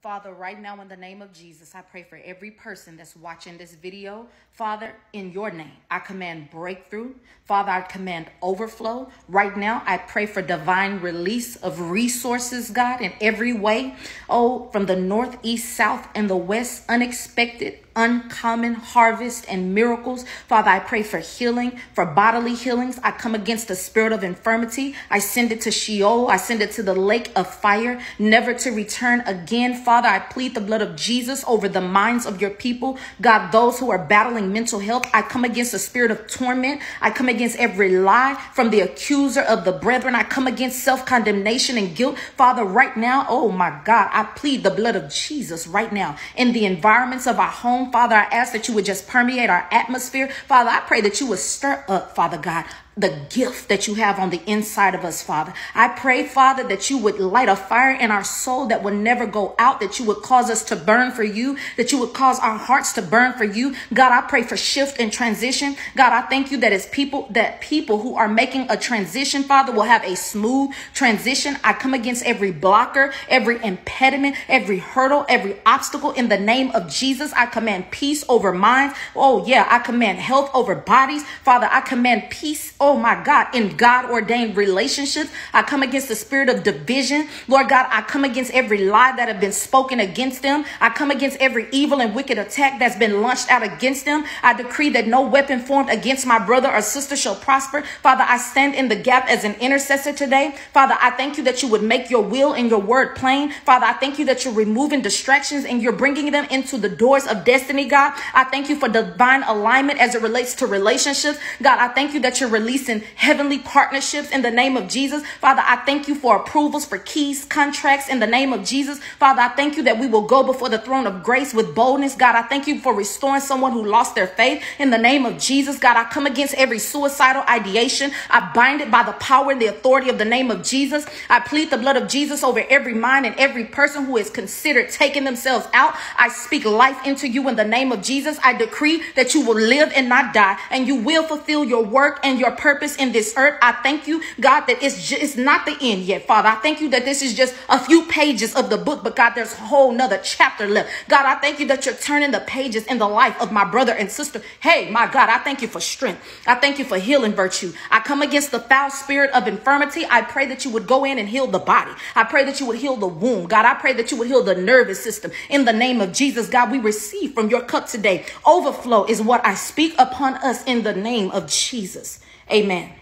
Father, right now in the name of Jesus, I pray for every person that's watching this video. Father, in your name, I command breakthrough. Father, I command overflow. Right now, I pray for divine release of resources, God, in every way. Oh, from the north, east, south, and the west, unexpected uncommon harvest and miracles. Father, I pray for healing, for bodily healings. I come against the spirit of infirmity. I send it to Sheol. I send it to the lake of fire, never to return again. Father, I plead the blood of Jesus over the minds of your people. God, those who are battling mental health, I come against the spirit of torment. I come against every lie from the accuser of the brethren. I come against self condemnation and guilt. Father, right now, oh my God, I plead the blood of Jesus right now in the environments of our home Father, I ask that you would just permeate our atmosphere. Father, I pray that you would stir up, Father God, the gift that you have on the inside of us, Father. I pray, Father, that you would light a fire in our soul that will never go out, that you would cause us to burn for you, that you would cause our hearts to burn for you. God, I pray for shift and transition. God, I thank you that as people, that people who are making a transition, Father, will have a smooth transition. I come against every blocker, every impediment, every hurdle, every obstacle in the name of Jesus. I command peace over minds. Oh yeah, I command health over bodies. Father, I command peace oh my God, in God ordained relationships. I come against the spirit of division. Lord God, I come against every lie that have been spoken against them. I come against every evil and wicked attack that's been launched out against them. I decree that no weapon formed against my brother or sister shall prosper. Father, I stand in the gap as an intercessor today. Father, I thank you that you would make your will and your word plain. Father, I thank you that you're removing distractions and you're bringing them into the doors of destiny, God. I thank you for divine alignment as it relates to relationships. God, I thank you that you're releasing releasing heavenly partnerships in the name of Jesus. Father, I thank you for approvals for keys, contracts in the name of Jesus. Father, I thank you that we will go before the throne of grace with boldness. God, I thank you for restoring someone who lost their faith in the name of Jesus. God, I come against every suicidal ideation. I bind it by the power and the authority of the name of Jesus. I plead the blood of Jesus over every mind and every person who is considered taking themselves out. I speak life into you in the name of Jesus. I decree that you will live and not die and you will fulfill your work and your purpose in this earth. I thank you, God, that it's just, it's not the end yet, Father. I thank you that this is just a few pages of the book, but God, there's a whole nother chapter left. God, I thank you that you're turning the pages in the life of my brother and sister. Hey, my God, I thank you for strength. I thank you for healing virtue. I come against the foul spirit of infirmity. I pray that you would go in and heal the body. I pray that you would heal the womb. God, I pray that you would heal the nervous system. In the name of Jesus, God, we receive from your cup today. Overflow is what I speak upon us in the name of Jesus. Amen.